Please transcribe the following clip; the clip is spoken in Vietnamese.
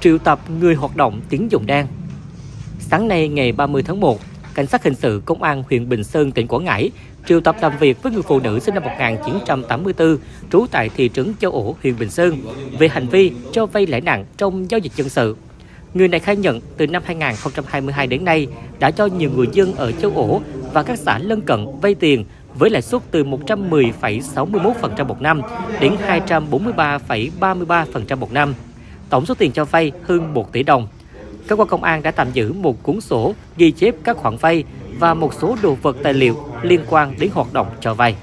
triệu tập người hoạt động tín dụng đen. Sáng nay ngày 30 tháng 1, Cảnh sát hình sự Công an huyện Bình Sơn, tỉnh Quảng Ngãi triệu tập làm việc với người phụ nữ sinh năm 1984, trú tại thị trấn Châu Ổ, huyện Bình Sơn, về hành vi cho vay lãi nặng trong giao dịch dân sự. Người này khai nhận từ năm 2022 đến nay đã cho nhiều người dân ở Châu Ổ và các xã lân cận vay tiền với lãi suất từ 110,61% một năm đến 243,33% một năm. Tổng số tiền cho vay hơn 1 tỷ đồng. Cơ quan công an đã tạm giữ một cuốn sổ ghi chép các khoản vay và một số đồ vật tài liệu liên quan đến hoạt động cho vay.